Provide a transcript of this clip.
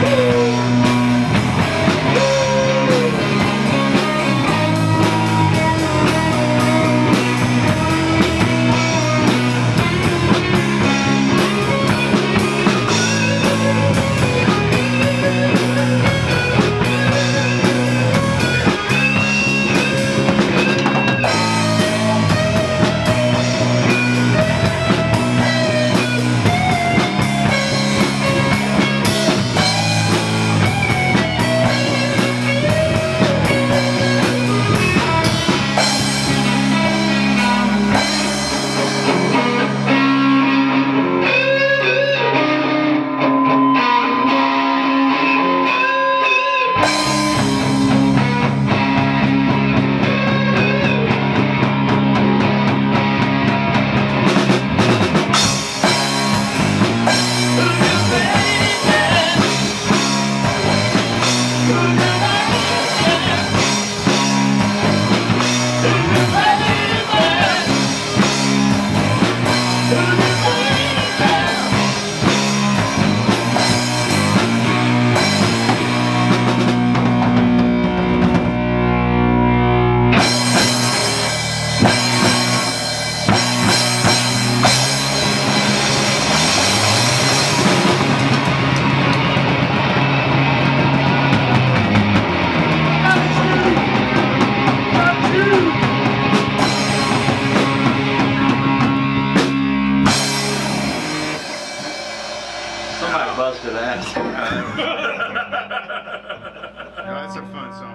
Boom! Somebody busted ass. No, that's a fun song.